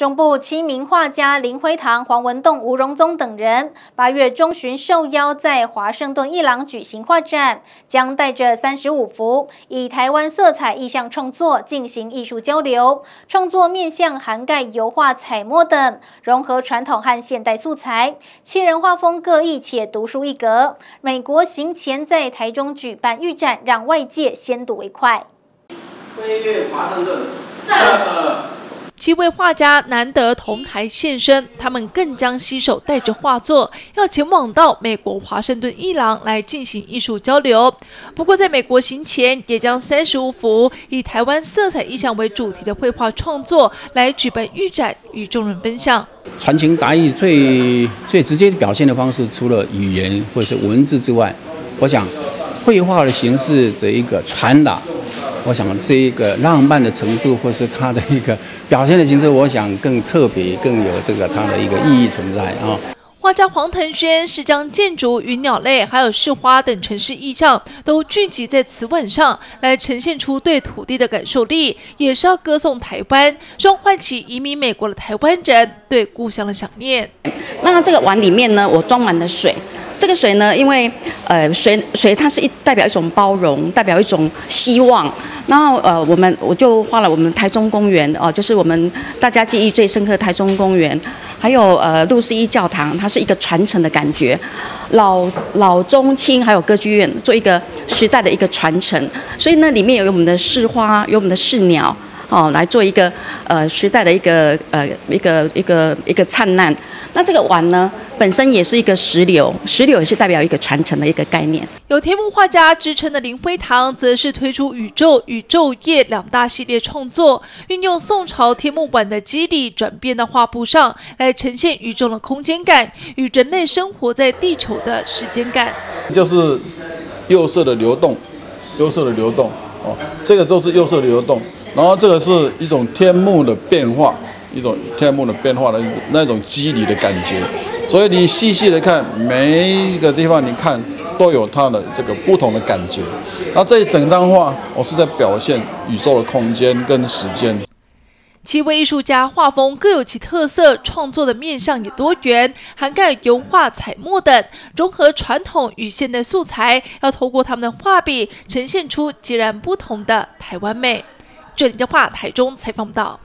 中部七名画家林辉堂、黄文栋、吴荣宗等人，八月中旬受邀在华盛顿一廊举行画展，将带着三十五幅以台湾色彩意象创作进行艺术交流。创作面向涵盖油画、彩墨等，融合传统和现代素材。七人画风各异且独树一格。美国行前在台中举办预展，让外界先睹为快。飞越华盛顿，赞。七位画家难得同台现身，他们更将携手带着画作，要前往到美国华盛顿艺廊来进行艺术交流。不过，在美国行前，也将三十五幅以台湾色彩意象为主题的绘画创作来举办预展，与众人分享。传情达意最最直接的表现的方式，除了语言或者是文字之外，我想绘画的形式的一个传达。我想这一个浪漫的程度，或是它的一个表现的形式，我想更特别，更有这个它的一个意义存在啊。画家黄腾轩是将建筑与鸟类，还有市花等城市意象都聚集在瓷碗上，来呈现出对土地的感受力，也是要歌颂台湾，希望唤起移民美国的台湾人对故乡的想念。那这个碗里面呢，我装满了水。个水呢，因为呃水水它是一代表一种包容，代表一种希望。然后呃我们我就画了我们台中公园哦，就是我们大家记忆最深刻台中公园，还有呃路思一教堂，它是一个传承的感觉，老老中青还有歌剧院做一个时代的一个传承。所以呢里面有我们的市花，有我们的市鸟哦，来做一个呃时代的一个呃一个一个一个灿烂。那这个碗呢，本身也是一个石榴，石榴也是代表一个传承的一个概念。有天幕画家之称的林辉堂，则是推出宇宙宇宙夜两大系列创作，运用宋朝天幕碗的肌理转变到画布上来呈现宇宙的空间感与人类生活在地球的时间感。就是釉色的流动，釉色的流动哦，这个都是釉色的流动，然后这个是一种天幕的变化。一种天幕的变化的那种肌理的感觉，所以你细细的看每一个地方，你看都有它的这个不同的感觉。那这一整张画，我是在表现宇宙的空间跟时间。七位艺术家画风各有其特色，创作的面向也多元，涵盖油画、彩墨等，融合传统与现代素材，要透过他们的画笔，呈现出截然不同的台湾美。这里的话，台中采访到。